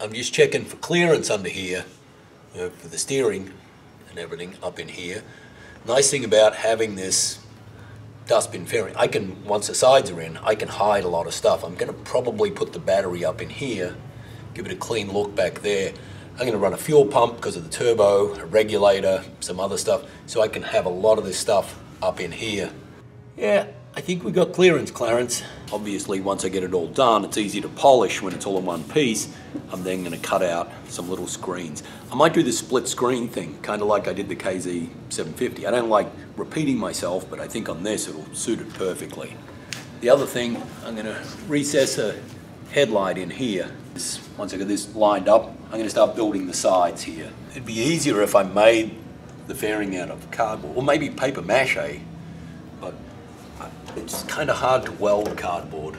I'm just checking for clearance under here, you know, for the steering and everything up in here. Nice thing about having this dustbin fairing, I can, once the sides are in, I can hide a lot of stuff. I'm gonna probably put the battery up in here, give it a clean look back there. I'm gonna run a fuel pump because of the turbo, a regulator, some other stuff, so I can have a lot of this stuff up in here. Yeah, I think we got clearance, Clarence. Obviously, once I get it all done, it's easy to polish when it's all in one piece. I'm then gonna cut out some little screens. I might do the split screen thing, kind of like I did the KZ750. I don't like repeating myself, but I think on this it'll suit it perfectly. The other thing, I'm gonna recess a headlight in here. Once I get this lined up, I'm gonna start building the sides here. It'd be easier if I made the fairing out of cardboard, or maybe paper mache, but it's kind of hard to weld cardboard.